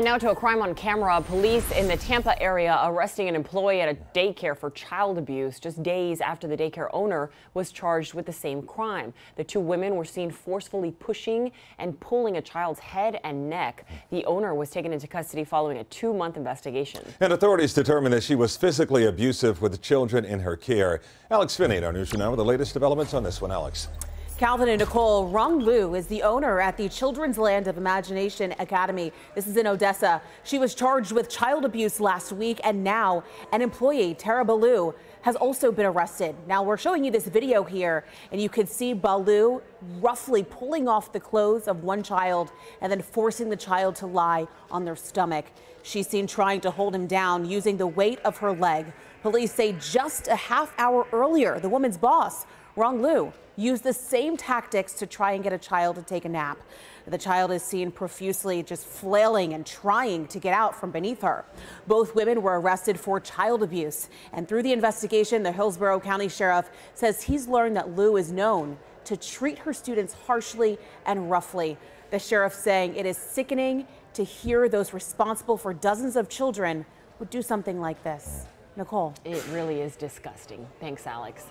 And now to a crime on camera. Police in the Tampa area arresting an employee at a daycare for child abuse just days after the daycare owner was charged with the same crime. The two women were seen forcefully pushing and pulling a child's head and neck. The owner was taken into custody following a two month investigation. And authorities determined that she was physically abusive with children in her care. Alex Finney our news now with the latest developments on this one. Alex. Calvin and Nicole, Rong Lu is the owner at the Children's Land of Imagination Academy. This is in Odessa. She was charged with child abuse last week, and now an employee, Tara Balu, has also been arrested. Now we're showing you this video here, and you can see Balu roughly pulling off the clothes of one child and then forcing the child to lie on their stomach. She's seen trying to hold him down using the weight of her leg. Police say just a half hour earlier, the woman's boss, Rong Lu, used the same tactics to try and get a child to take a nap. The child is seen profusely just flailing and trying to get out from beneath her. Both women were arrested for child abuse. And through the investigation, the Hillsborough County Sheriff says he's learned that Lu is known to treat her students harshly and roughly. The sheriff saying it is sickening to hear those responsible for dozens of children would do something like this. Nicole. It really is disgusting. Thanks, Alex.